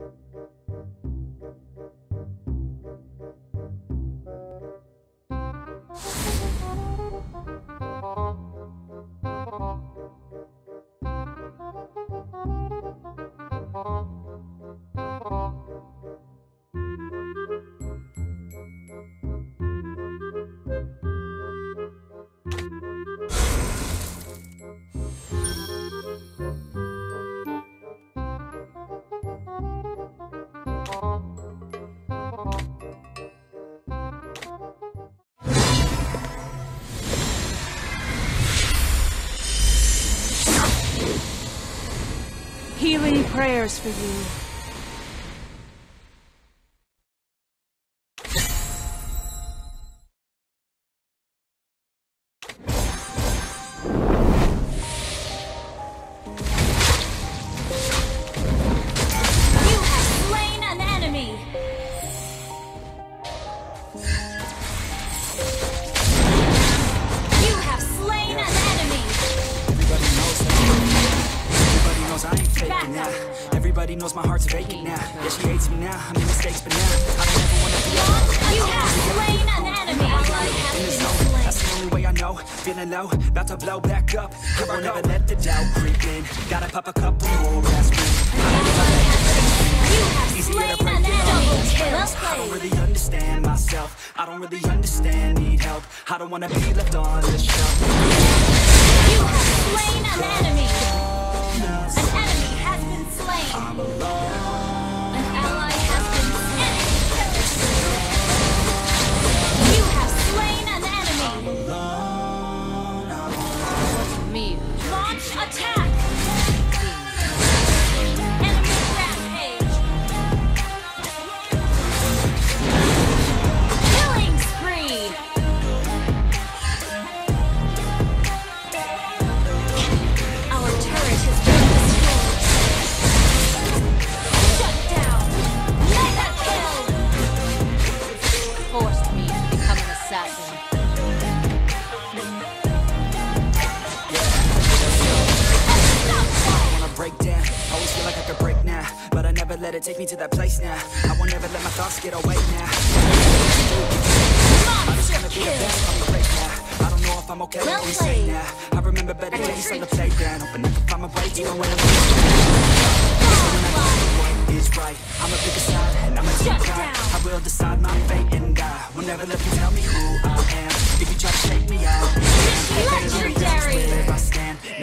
Healing prayers for you. Blow back up. I won't ever let the doubt creep in. Gotta pop a couple more aspirin. You have Easier slain to break it all enemy! those Well times. I don't really understand myself. I don't really understand, need help. I don't wanna be left on the shelf. You have slain an enemy! An enemy has been slain! Assassin. I break down. Always feel like I could break now, but I never let it take me to that place now. I won't ever let my thoughts get away now. I'm just gonna be the best. I'm great now. I don't know if I'm okay Well insane played. now. I remember better days on the playground, hoping I can find my way even when I'm what is right. I'ma pick a side and I'ma take pride. down. I will decide my fate and die. Will never let you tell me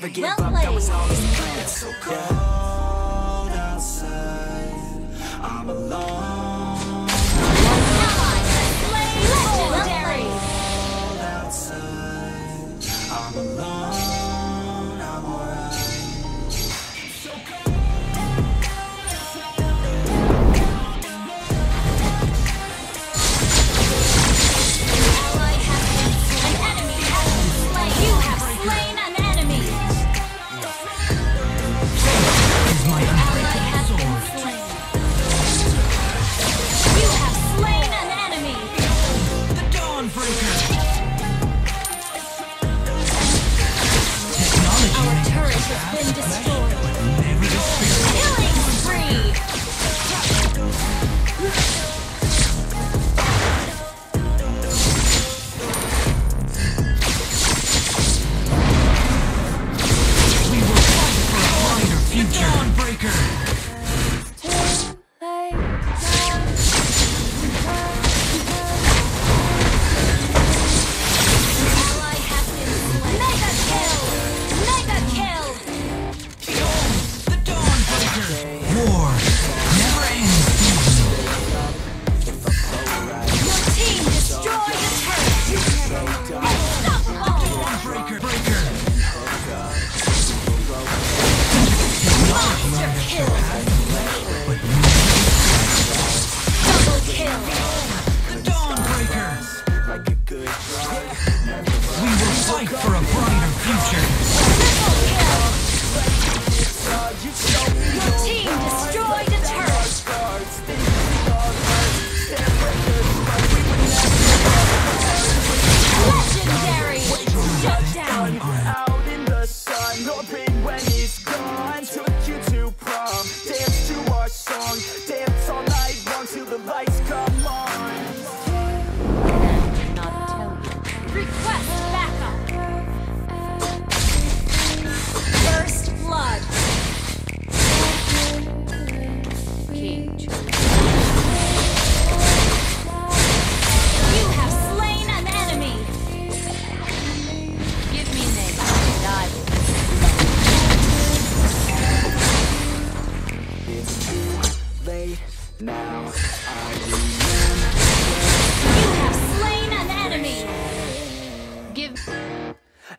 Never give Well up. That was played. always the plan. It's so cold outside. I'm alone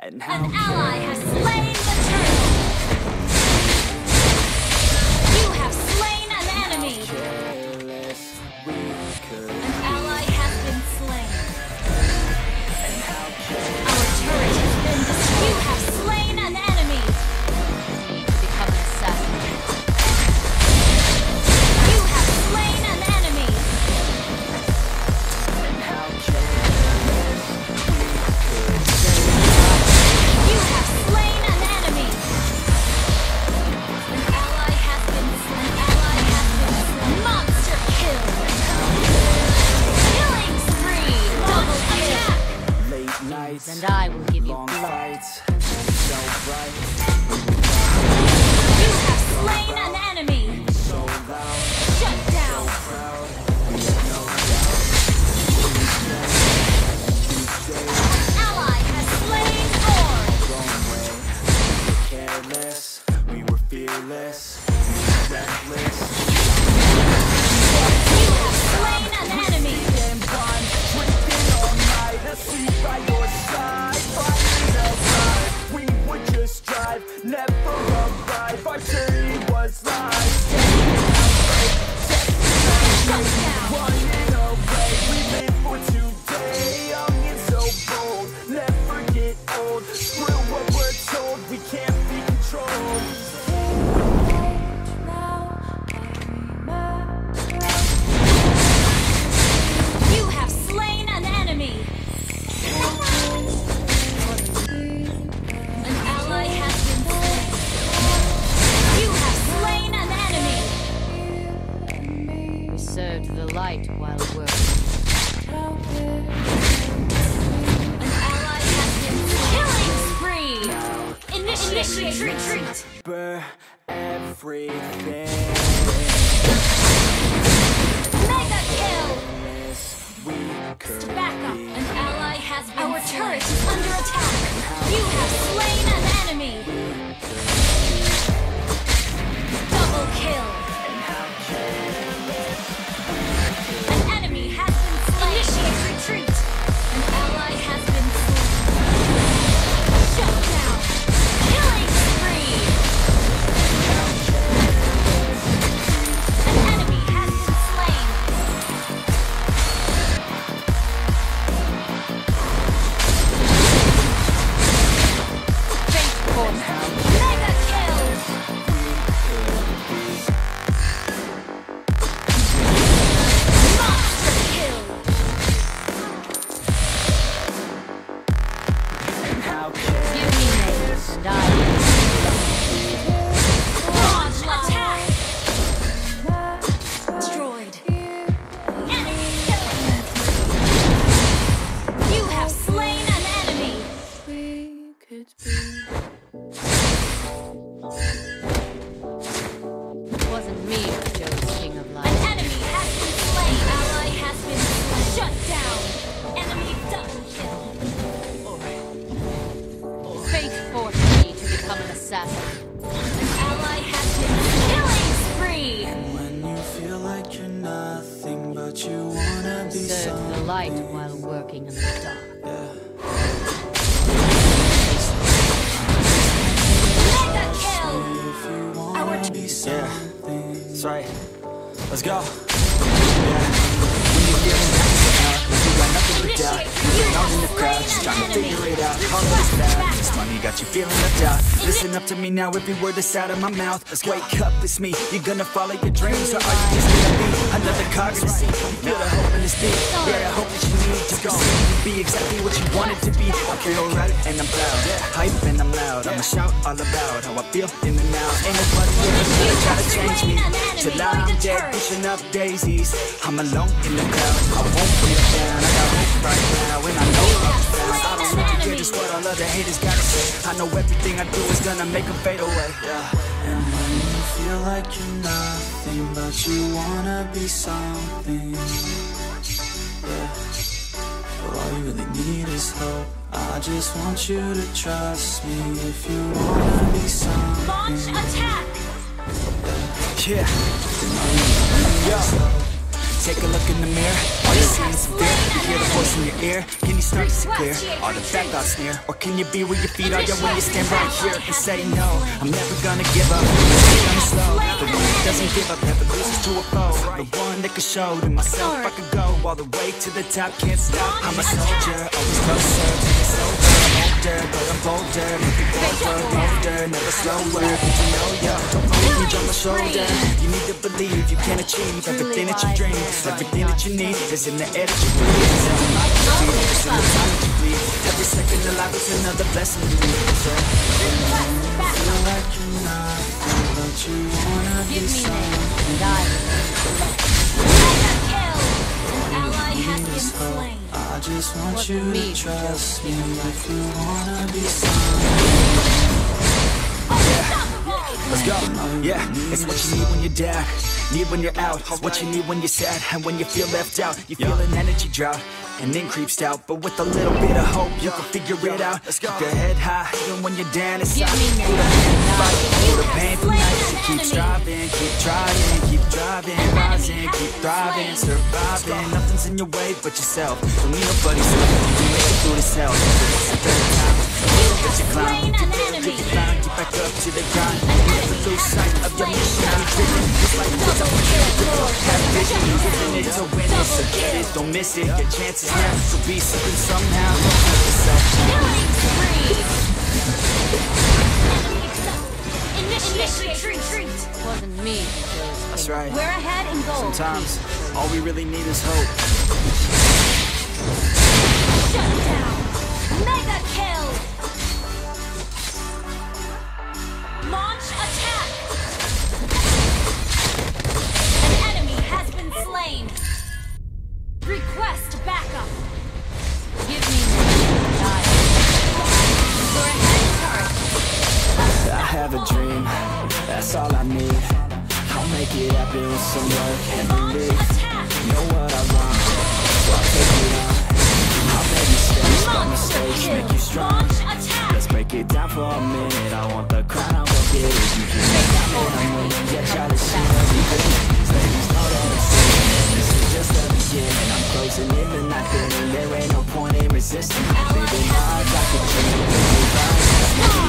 and how An ally has slain the turtle. Served the light while working. An ally has been killing spree. Initiate retreat. Burn everything. Mega kill. Yes, Back up. An ally has been Our turret is under attack. You have slain an enemy. Double kill. Let's go. Got you feeling left out. Listen up to me now, every word that's out of my mouth. Let's wake up, it's me. You're gonna follow your dreams, or are you just gonna be another cog in the sea? You feel the hope in this beat, yeah, I hope that you need to go. Be exactly what you want it to be. I feel right and I'm proud, hype and I'm loud. I'ma shout all about how I feel in the now. Ain't nobody ever gonna try to change me. Till I'm dead, pushing up daisies. I'm alone in the crowd. I won't break down. I got hope right now, and I know I'm found. I don't wanna hear just what all other haters gotta say. I know everything I do is gonna make them fade away. Yeah. And when you feel like you're nothing, but you wanna be something. Yeah. But all you really need is hope. I just want you to trust me if you wanna be something. Launch attack. Yeah. Yo. Take a look in the mirror. Are you seeing some fear? You hear the voice in your ear? Can you start to see clear? Are the bad thoughts near? Or can you be where your feet are? Yeah, when you stand right here and say no, I'm never gonna give up. I'm slow. The one that doesn't give up never loses to a foe. The one that can show to myself I could go all the way to the top. Can't stop. I'm a soldier, always closer sober. Older, but I'm bolder. Looking forward, older, never slower. Did you know, yo? Don't me on my shoulder. You need to believe you can achieve everything that you dream. Everything that you need is in the air that you breathe. In the mind that you feel. It's in the time that bleed. Every second of life is another blessing to me. So, feel like you're not, but you wanna Give me some. name, and I Mega kill! An ally has been slain. I just want you to trust me if you wanna be some. Go. Yeah, it's what you need when you're down. Need when you're out. It's what you need when you're sad. And when you feel left out, you feel an energy drought. And then creeps out. But with a little bit of hope, you can figure it out. Let's go. Keep your head high, even when you're down inside. Give me name, Through the pain, fight through the pain for nights. You keep striving, keep trying, keep driving, rising, keep thriving, surviving. Nothing's in your way but yourself. Don't need nobody's help. You make it through this hell. It's the third time. You have You climb, slain you an dare, enemy. you climb, get back up to the grind. You never lose sight of your mission. I'm driven, just like this. I'm driven. Have vision, you're in it to win it. So get it, don't miss it. Your chances now, so be something somehow. Don't hurt yourself. Killing spree! Initiate retreat! wasn't me That's right. We're ahead in gold. Sometimes, all we really need is hope. Shut down! Mega kill! Dream, that's all I need. I'll make it happen with some work and belief. Know what I want, so I'll take it on. I'll make mistakes, but mistakes make you strong. Let's break it down for a minute. I want the crown, I won't get it. You can make that man, I'm winning. Yeah, try to see everything. These ladies know that sin. This is just the beginning. I'm closing in, but not fitting. There ain't no point in resisting. Living hard like a dream.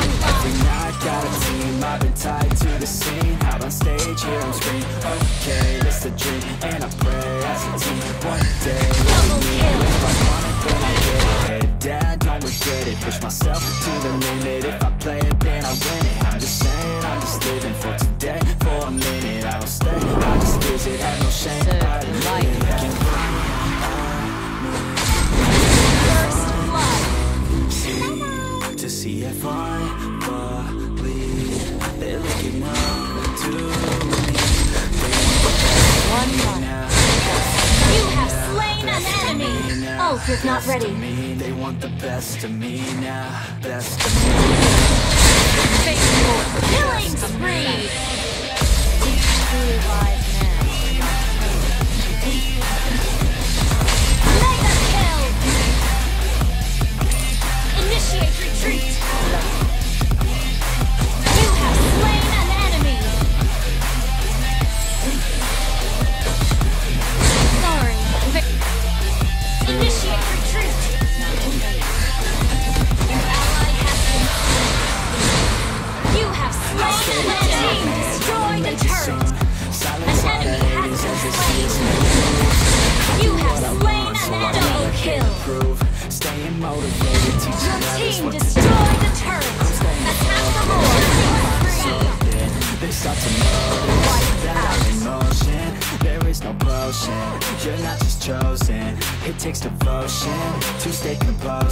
See if I believe they're looking up to me. one. Now, You have slain an enemy! Ult is not ready. me, they want the best of me now. Best of me. Faithful. Killing spree! Takes devotion to stay composed,